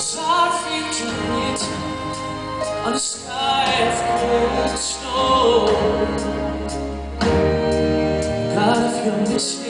Snow. God, if you.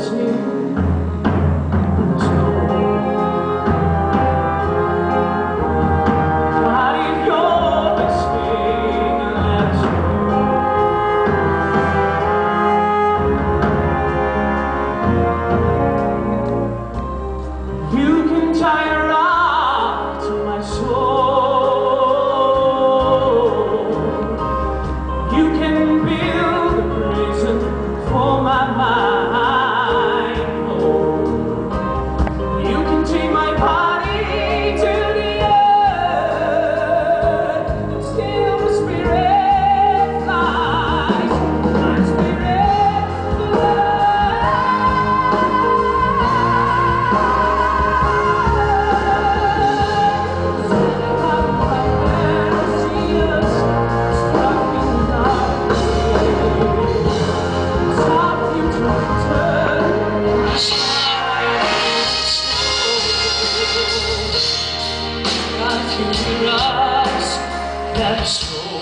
You. to your eyes that's stole.